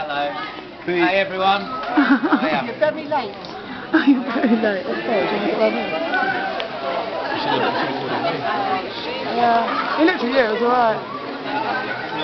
hello. Please. Hi everyone. You're very late. You're very late. Yeah. He looked at you, it was alright.